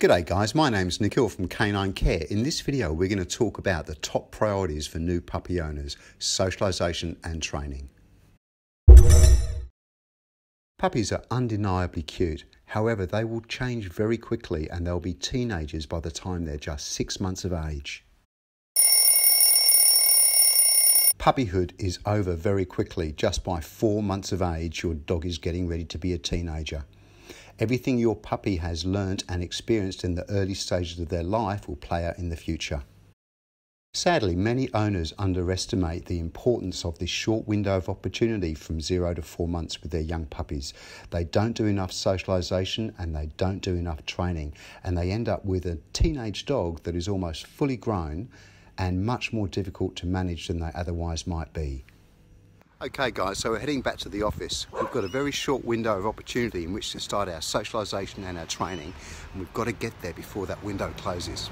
G'day guys, my name's Nikhil from K9 Care. In this video we're going to talk about the top priorities for new puppy owners, socialisation and training. Puppies are undeniably cute, however they will change very quickly and they'll be teenagers by the time they're just six months of age. Puppyhood is over very quickly. Just by four months of age, your dog is getting ready to be a teenager. Everything your puppy has learnt and experienced in the early stages of their life will play out in the future. Sadly, many owners underestimate the importance of this short window of opportunity from zero to four months with their young puppies. They don't do enough socialisation and they don't do enough training, and they end up with a teenage dog that is almost fully grown and much more difficult to manage than they otherwise might be. Okay guys, so we're heading back to the office. We've got a very short window of opportunity in which to start our socialisation and our training, and we've got to get there before that window closes.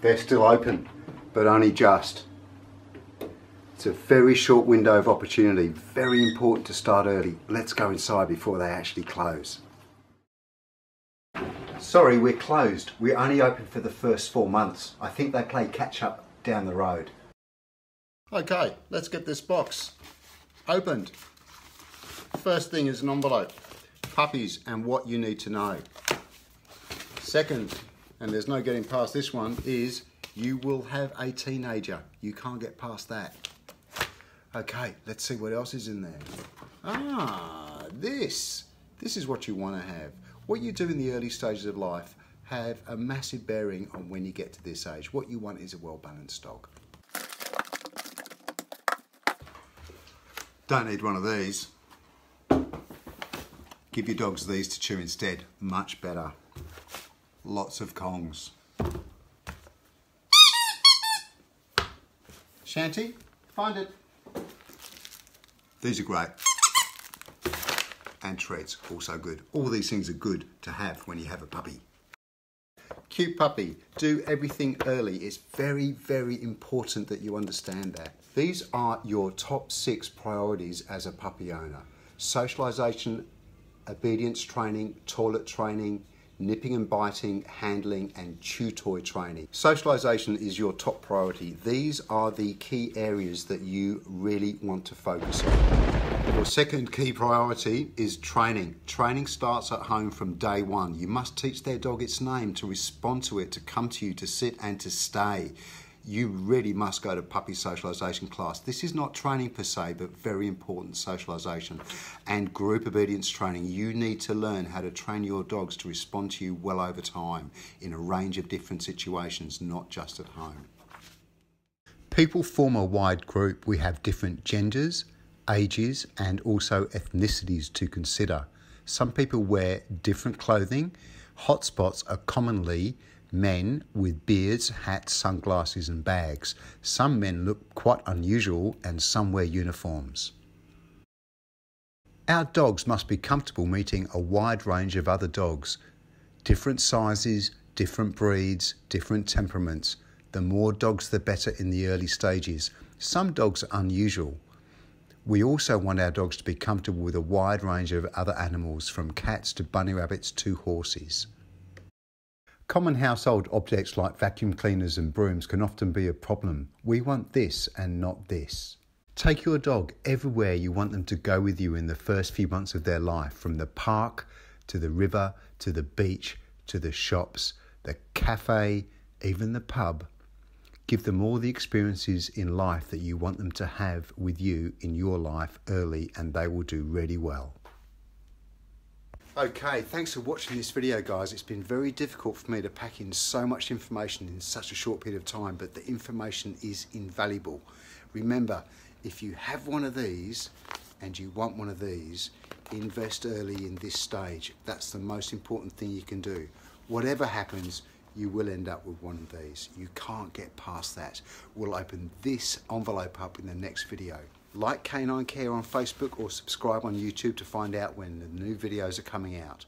They're still open, but only just. It's a very short window of opportunity, very important to start early. Let's go inside before they actually close. Sorry, we're closed. We're only open for the first four months. I think they play catch up down the road. Okay, let's get this box opened. First thing is an envelope. Puppies and what you need to know. Second, and there's no getting past this one, is you will have a teenager. You can't get past that. Okay, let's see what else is in there. Ah, this. This is what you want to have. What you do in the early stages of life have a massive bearing on when you get to this age. What you want is a well-balanced dog. Don't need one of these. Give your dogs these to chew instead. Much better. Lots of Kongs. Shanty, find it. These are great. And treats, also good. All these things are good to have when you have a puppy. Cute puppy, do everything early. It's very, very important that you understand that. These are your top six priorities as a puppy owner. Socialization, obedience training, toilet training, nipping and biting, handling, and chew toy training. Socialization is your top priority. These are the key areas that you really want to focus on. Your second key priority is training. Training starts at home from day one. You must teach their dog its name, to respond to it, to come to you, to sit and to stay you really must go to puppy socialisation class. This is not training per se, but very important socialisation. And group obedience training. You need to learn how to train your dogs to respond to you well over time in a range of different situations, not just at home. People form a wide group. We have different genders, ages, and also ethnicities to consider. Some people wear different clothing. Hotspots are commonly men with beards, hats, sunglasses, and bags. Some men look quite unusual, and some wear uniforms. Our dogs must be comfortable meeting a wide range of other dogs, different sizes, different breeds, different temperaments. The more dogs, the better in the early stages. Some dogs are unusual. We also want our dogs to be comfortable with a wide range of other animals, from cats to bunny rabbits to horses. Common household objects like vacuum cleaners and brooms can often be a problem. We want this and not this. Take your dog everywhere you want them to go with you in the first few months of their life, from the park to the river to the beach to the shops, the cafe, even the pub. Give them all the experiences in life that you want them to have with you in your life early, and they will do really well. Okay, thanks for watching this video guys. It's been very difficult for me to pack in so much information in such a short period of time, but the information is invaluable. Remember, if you have one of these and you want one of these, invest early in this stage. That's the most important thing you can do. Whatever happens, you will end up with one of these. You can't get past that. We'll open this envelope up in the next video. Like K9 Care on Facebook or subscribe on YouTube to find out when the new videos are coming out.